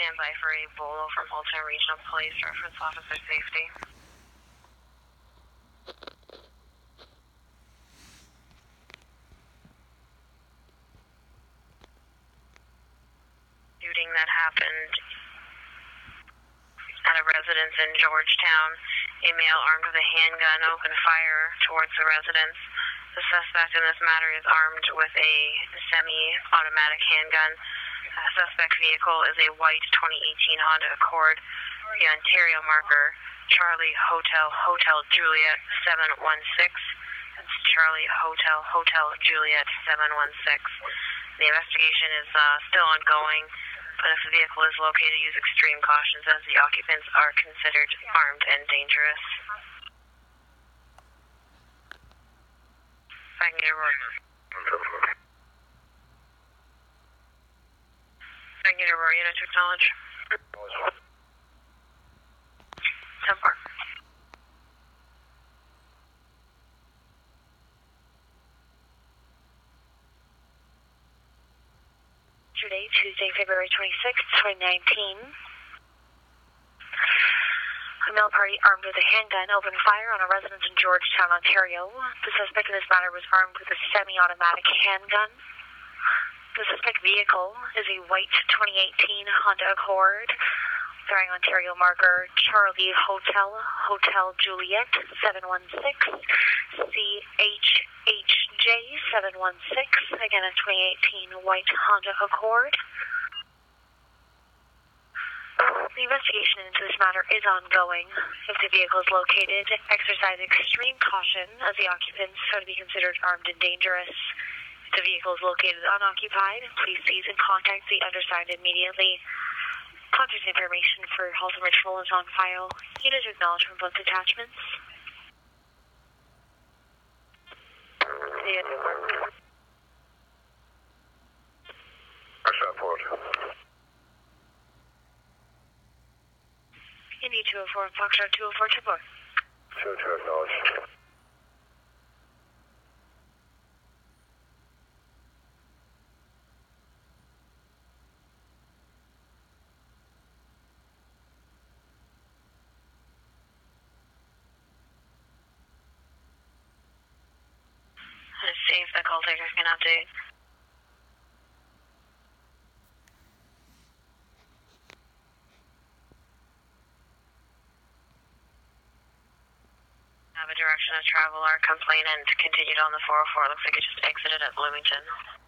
stand by for a bolo from Halton Regional Police, reference officer safety. Shooting that happened at a residence in Georgetown. A male armed with a handgun opened fire towards the residence. The suspect in this matter is armed with a semi-automatic handgun. The suspect vehicle is a white 2018 Honda Accord. The Ontario marker, Charlie Hotel Hotel Juliet 716. That's Charlie Hotel Hotel Juliet 716. The investigation is uh, still ongoing, but if the vehicle is located, use extreme cautions as the occupants are considered armed and dangerous. I can get a roar. If I can get a roar unit to acknowledge. 10 4. Today, Tuesday, February 26th, 2019. A male party armed with a handgun opened fire on a residence in Georgetown, Ontario. The suspect in this matter was armed with a semi-automatic handgun. Suspect vehicle is a white 2018 Honda Accord, bearing Ontario marker Charlie Hotel Hotel Juliet 716 CHHJ 716. Again, a 2018 white Honda Accord. The investigation into this matter is ongoing. If the vehicle is located, exercise extreme caution as the occupants are to be considered armed and dangerous. The vehicle is located unoccupied, please cease and contact the undersigned immediately. Contact information for Halton Regional is on file. Unit to acknowledge from both attachments. Port. Indy 204 Foxtrot 204 Tipor. Two oh to acknowledge. Let's see if the call taker can update. Have a direction of travel. Our complainant continued on the 404. Looks like it just exited at Bloomington.